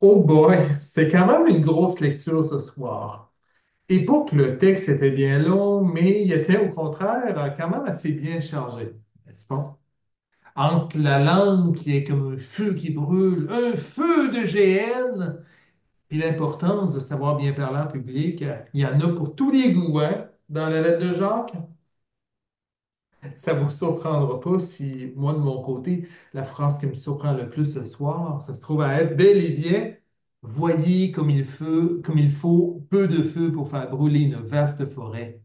Oh boy, c'est quand même une grosse lecture ce soir. Et pas que le texte était bien long, mais il était au contraire quand même assez bien chargé, n'est-ce pas? Entre la langue qui est comme un feu qui brûle, un feu de GN, puis l'importance de savoir bien parler en public, il y en a pour tous les goûts, hein, dans la lettre de Jacques? Ça ne vous surprendra pas si, moi, de mon côté, la phrase qui me surprend le plus ce soir, ça se trouve à être bel et bien, voyez comme il faut, comme il faut peu de feu pour faire brûler une vaste forêt.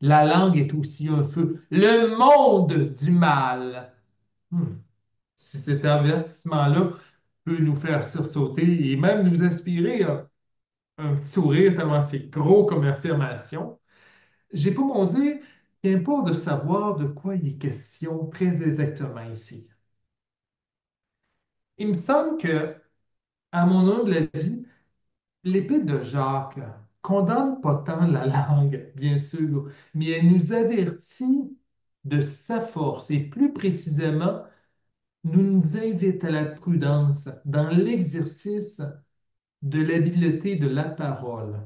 La langue est aussi un feu, le monde du mal. Hmm. Si cet avertissement-là peut nous faire sursauter et même nous inspirer un, un petit sourire tellement c'est gros comme affirmation, j'ai pas mon dire qu'importe de savoir de quoi il est question très exactement ici. Il me semble que, à mon humble avis, l'épître de Jacques condamne pas tant la langue, bien sûr, mais elle nous avertit de sa force et plus précisément, nous invite à la prudence dans l'exercice de l'habileté de la parole.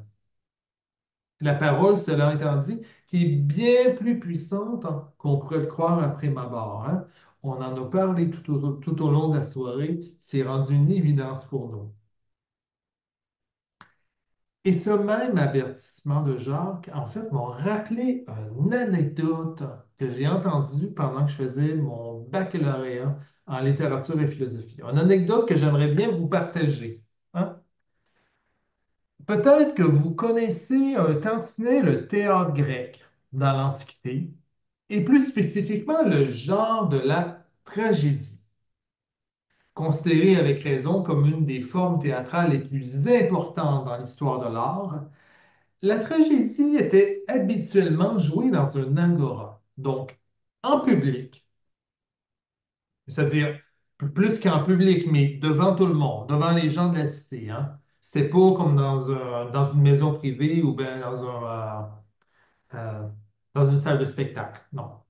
La parole, cela étant dit, qui est bien plus puissante qu'on pourrait le croire après ma barre. hein. On en a parlé tout au, tout au long de la soirée, c'est rendu une évidence pour nous. Et ce même avertissement de Jacques, en fait, m'a rappelé une anecdote que j'ai entendue pendant que je faisais mon baccalauréat en littérature et philosophie. Une anecdote que j'aimerais bien vous partager. Peut-être que vous connaissez un tantinet le théâtre grec dans l'Antiquité, et plus spécifiquement le genre de la tragédie, considérée avec raison comme une des formes théâtrales les plus importantes dans l'histoire de l'art. La tragédie était habituellement jouée dans un agora, donc en public, c'est-à-dire plus qu'en public, mais devant tout le monde, devant les gens de la cité. Hein. C'est pas comme dans, un- dans une maison privée ou bien dans un, euh, euh, dans une salle de spectacle. Non.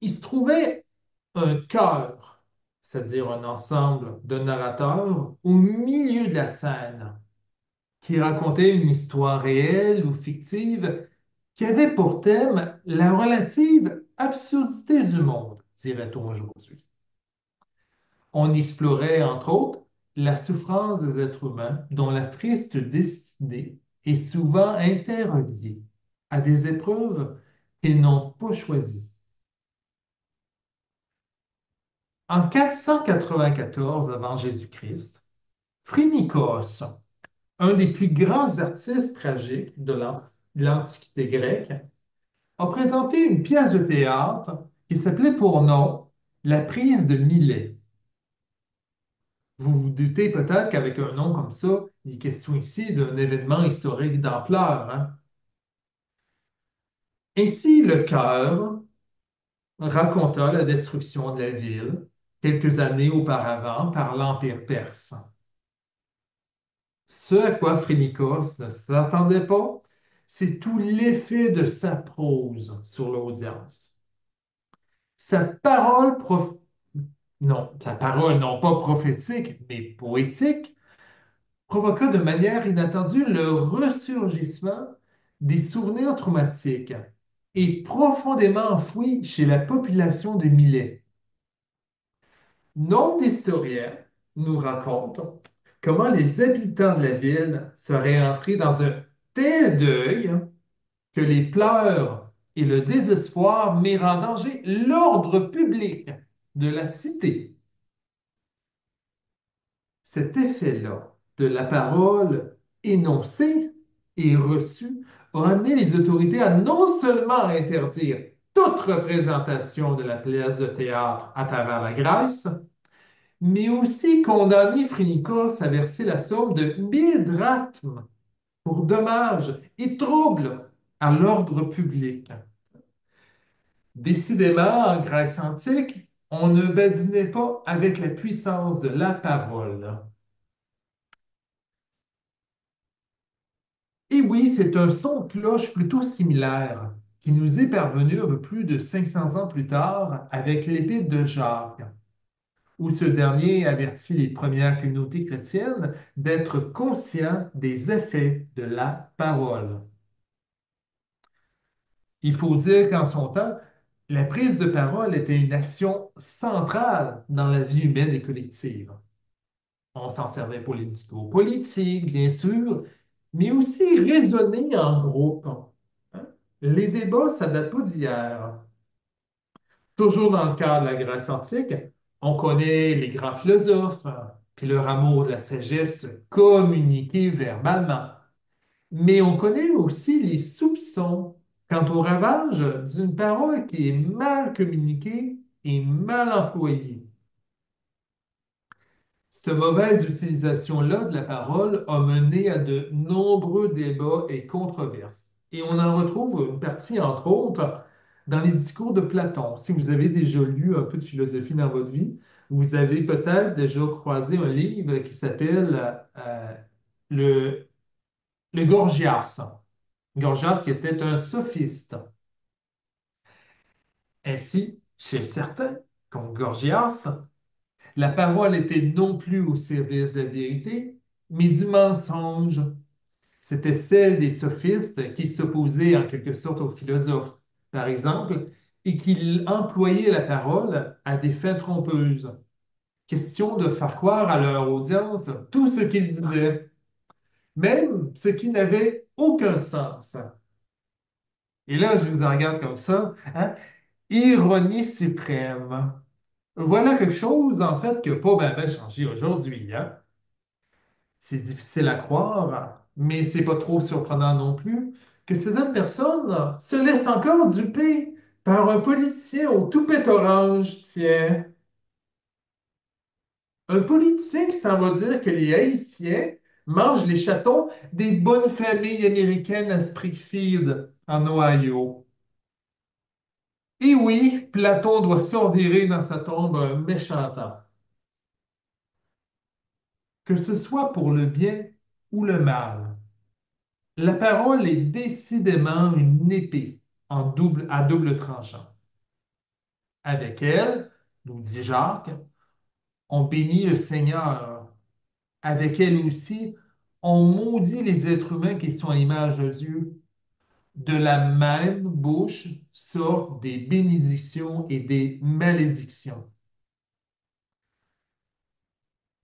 Il se trouvait un chœur, c'est-à-dire un ensemble de narrateurs au milieu de la scène qui racontait une histoire réelle ou fictive qui avait pour thème la relative absurdité du monde, dirait-on aujourd'hui. On explorait, entre autres, la souffrance des êtres humains dont la triste destinée est souvent interreliée à des épreuves qu'ils n'ont pas choisies. En 494 avant Jésus-Christ, Phrynikos, un des plus grands artistes tragiques de l'Antiquité grecque, a présenté une pièce de théâtre qui s'appelait pour nom La prise de Milet. Vous vous doutez peut-être qu'avec un nom comme ça, il est question ici d'un événement historique d'ampleur. hein? Ainsi, le chœur raconta la destruction de la ville quelques années auparavant par l'Empire perse. Ce à quoi Phrynikos ne s'attendait pas, c'est tout l'effet de sa prose sur l'audience. Sa parole non, sa parole non pas prophétique, mais poétique, provoqua de manière inattendue le ressurgissement des souvenirs traumatiques et profondément enfouis chez la population de Milet. Nombre d'historiens nous racontent comment les habitants de la ville seraient entrés dans un tel deuil que les pleurs et le désespoir mirent en danger l'ordre public de la cité. Cet effet-là de la parole énoncée et reçue a amené les autorités à non seulement interdire toute représentation de la pièce de théâtre à travers la Grèce, mais aussi condamner Phrynikos à verser la somme de 1000 drachmes pour dommages et troubles à l'ordre public. Décidément, en Grèce antique, on ne badinait pas avec la puissance de la parole. Et oui, c'est un son de cloche plutôt similaire qui nous est parvenu plus de 500 ans plus tard avec l'Épître de Jacques, où ce dernier avertit les premières communautés chrétiennes d'être conscients des effets de la parole. Il faut dire qu'en son temps, la prise de parole était une action centrale dans la vie humaine et collective. On s'en servait pour les discours politiques, bien sûr, mais aussi raisonner en groupe. Hein? Les débats, ça date pas d'hier. Toujours dans le cadre de la Grèce antique, on connaît les grands philosophes, hein, puis leur amour de la sagesse communiquée verbalement. Mais on connaît aussi les soupçons quant au ravage d'une parole qui est mal communiquée et mal employée. Cette mauvaise utilisation-là de la parole a mené à de nombreux débats et controverses. Et on en retrouve une partie, entre autres, dans les discours de Platon. Si vous avez déjà lu un peu de philosophie dans votre vie, vous avez peut-être déjà croisé un livre qui s'appelle euh, le, le Gorgias. Gorgias qui était un sophiste. Ainsi, chez certains, comme Gorgias, la parole était non plus au service de la vérité, mais du mensonge. C'était celle des sophistes qui s'opposaient en quelque sorte aux philosophes, par exemple, et qui employaient la parole à des fins trompeuses. Question de faire croire à leur audience tout ce qu'ils disaient, même ce qui n'avait aucun sens. Et là, je vous en regarde comme ça. Hein? Ironie suprême. Voilà quelque chose, en fait, n'a pas bien changé aujourd'hui. Hein? C'est difficile à croire, mais c'est pas trop surprenant non plus que certaines personnes se laissent encore duper par un politicien au toupet orange, tiens. Un politicien qui s'en va dire que les Haïtiens mangent les chatons des bonnes familles américaines à Springfield, en Ohio. Et oui, Platon doit survirer dans sa tombe un méchant temps. Que ce soit pour le bien ou le mal, la parole est décidément une épée en double, à double tranchant. Avec elle, nous dit Jacques, on bénit le Seigneur. Avec elle aussi, on maudit les êtres humains qui sont à l'image de Dieu. De la même bouche sortent des bénédictions et des malédictions.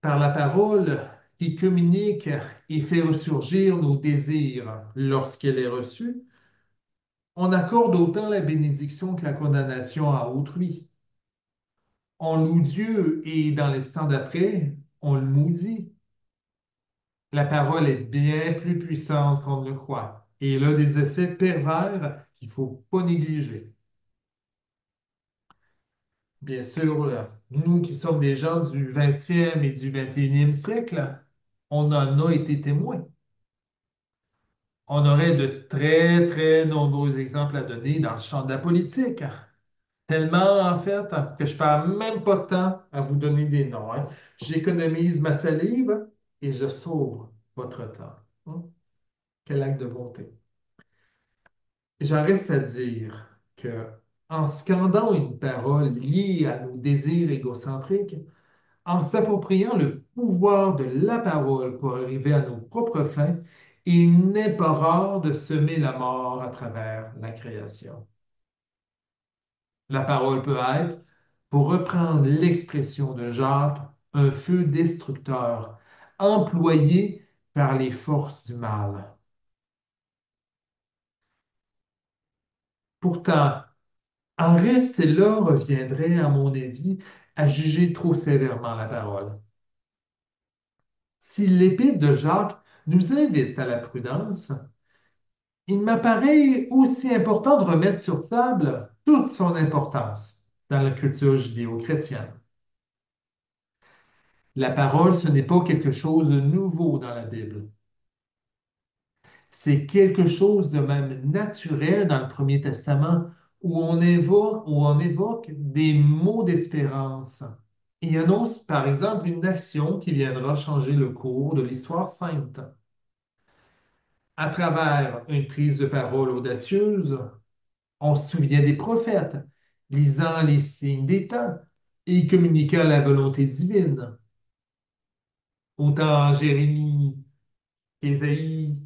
Par la parole qui communique et fait ressurgir nos désirs lorsqu'elle est reçue, on accorde autant la bénédiction que la condamnation à autrui. On loue Dieu et dans l'instant d'après, on le maudit. La parole est bien plus puissante qu'on ne le croit et elle a des effets pervers qu'il ne faut pas négliger. Bien sûr, nous qui sommes des gens du 20e et du 21e siècle, on en a été témoins. On aurait de très, très nombreux exemples à donner dans le champ de la politique. Tellement, en fait, que je ne perds même pas de temps à vous donner des noms. Hein. J'économise ma salive et je sauve votre temps. Hein? Quel acte de bonté. J'en reste à dire que en scandant une parole liée à nos désirs égocentriques, en s'appropriant le pouvoir de la parole pour arriver à nos propres fins, il n'est pas rare de semer la mort à travers la création. La parole peut être, pour reprendre l'expression de Jacques, un feu destructeur, employé par les forces du mal. Pourtant, en reste là reviendrait, à mon avis, à juger trop sévèrement la parole. Si l'épître de Jacques nous invite à la prudence, il m'apparaît aussi important de remettre sur table toute son importance dans la culture judéo-chrétienne. La parole, ce n'est pas quelque chose de nouveau dans la Bible. C'est quelque chose de même naturel dans le Premier Testament où on évoque, des mots d'espérance et annonce par exemple une action qui viendra changer le cours de l'histoire sainte. À travers une prise de parole audacieuse, on se souvient des prophètes, lisant les signes des temps, et communiquant la volonté divine. Autant Jérémie qu'Ésaïe,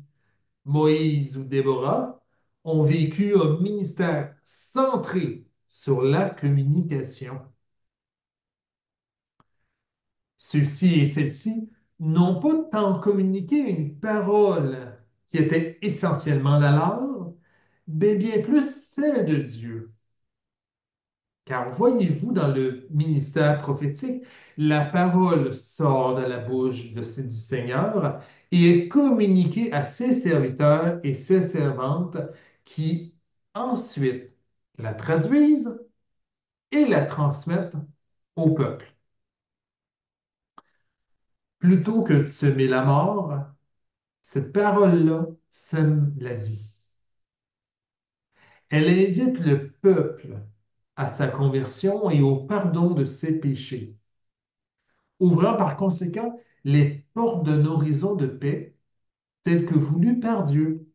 Moïse ou Déborah ont vécu un ministère centré sur la communication. Ceux-ci et celles-ci n'ont pas tant communiqué une parole qui était essentiellement la leur, mais bien plus celle de Dieu. Car voyez-vous, dans le ministère prophétique, la parole sort de la bouche du Seigneur et est communiquée à ses serviteurs et ses servantes qui ensuite la traduisent et la transmettent au peuple. Plutôt que de semer la mort, cette parole-là sème la vie. Elle invite le peuple à sa conversion et au pardon de ses péchés, ouvrant par conséquent les portes d'un horizon de paix tel que voulu par Dieu.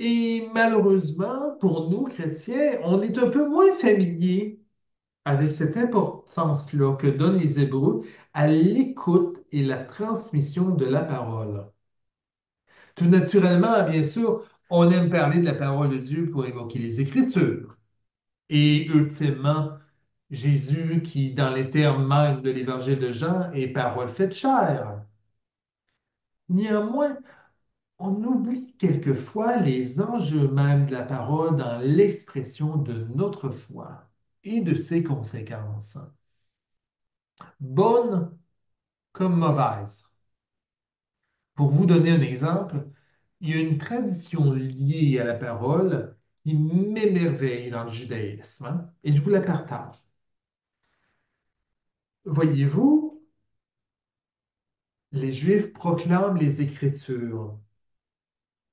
Et malheureusement, pour nous, chrétiens, on est un peu moins familier avec cette importance-là que donnent les Hébreux à l'écoute et la transmission de la parole. Tout naturellement, bien sûr, on aime parler de la parole de Dieu pour évoquer les Écritures. Et ultimement, Jésus qui, dans les termes même de l'Évangile de Jean, est parole faite chair. Néanmoins, on oublie quelquefois les enjeux même de la parole dans l'expression de notre foi et de ses conséquences, bonnes comme mauvaises. Pour vous donner un exemple, il y a une tradition liée à la parole qui m'émerveille dans le judaïsme hein, et je vous la partage. Voyez-vous, les Juifs proclament les Écritures,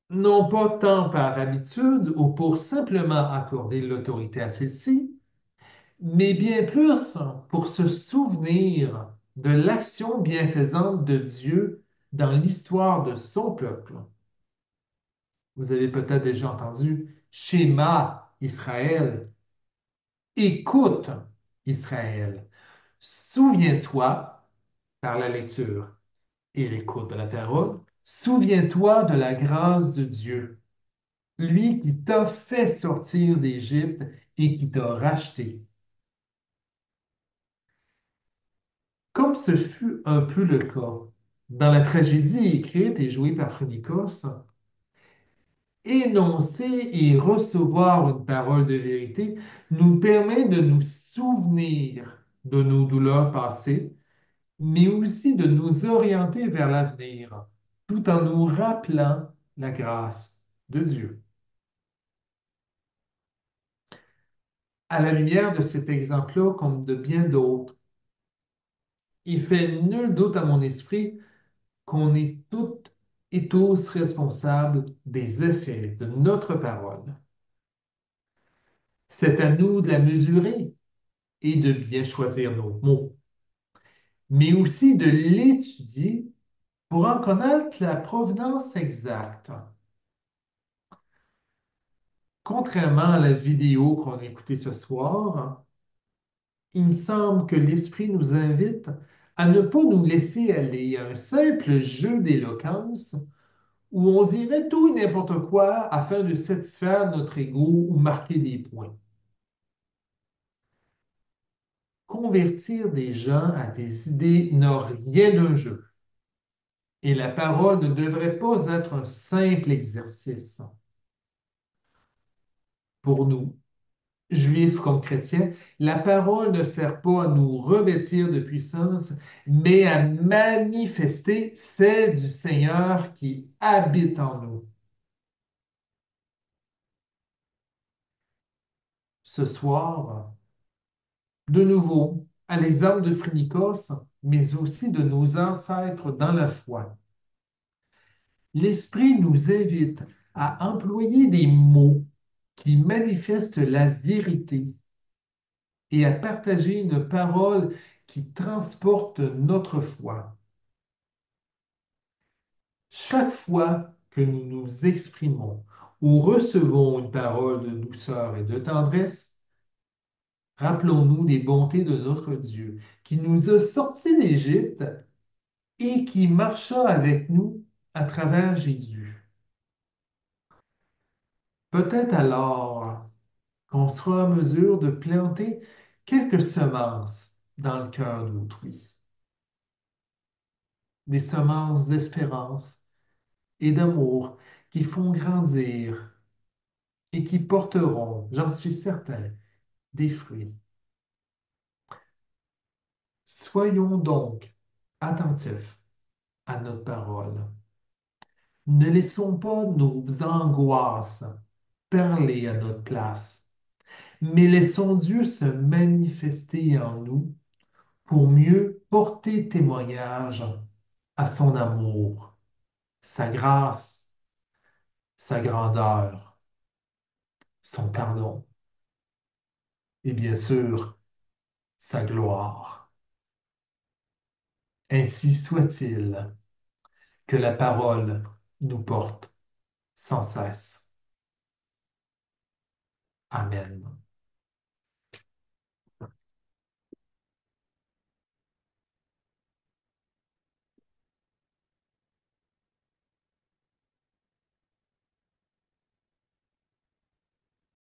non pas tant par habitude ou pour simplement accorder l'autorité à celle-ci, mais bien plus pour se souvenir de l'action bienfaisante de Dieu dans l'histoire de son peuple. Vous avez peut-être déjà entendu schéma Israël. Écoute Israël. Souviens-toi par la lecture et l'écoute de la parole. Souviens-toi de la grâce de Dieu, lui qui t'a fait sortir d'Égypte et qui t'a racheté. Comme ce fut un peu le cas dans la tragédie écrite et jouée par Phrynikos, énoncer et recevoir une parole de vérité nous permet de nous souvenir de nos douleurs passées, mais aussi de nous orienter vers l'avenir, tout en nous rappelant la grâce de Dieu. À la lumière de cet exemple-là, comme de bien d'autres, il fait nul doute à mon esprit qu'on est toutes tous responsables des effets de notre parole. C'est à nous de la mesurer et de bien choisir nos mots, mais aussi de l'étudier pour en connaître la provenance exacte. Contrairement à la vidéo qu'on a écoutée ce soir, il me semble que l'Esprit nous invite à ne pas nous laisser aller à un simple jeu d'éloquence où on dirait tout et n'importe quoi afin de satisfaire notre ego ou marquer des points. Convertir des gens à des idées n'a rien d'un jeu. Et la parole ne devrait pas être un simple exercice. Pour nous, juifs comme chrétiens, la parole ne sert pas à nous revêtir de puissance, mais à manifester celle du Seigneur qui habite en nous. Ce soir, de nouveau, à l'exemple de Phrynikos, mais aussi de nos ancêtres dans la foi, l'Esprit nous invite à employer des mots qui manifeste la vérité et à partager une parole qui transporte notre foi. Chaque fois que nous nous exprimons ou recevons une parole de douceur et de tendresse, Rappelons-nous des bontés de notre Dieu, qui nous a sortis d'Égypte et qui marcha avec nous à travers Jésus. Peut-être alors qu'on sera en mesure de planter quelques semences dans le cœur d'autrui, des semences d'espérance et d'amour qui font grandir et qui porteront, j'en suis certain, des fruits. Soyons donc attentifs à notre parole. Ne laissons pas nos angoisses parler à notre place, mais laissons Dieu se manifester en nous pour mieux porter témoignage à son amour, sa grâce, sa grandeur, son pardon et bien sûr sa gloire. Ainsi soit-il que la parole nous porte sans cesse. Amen.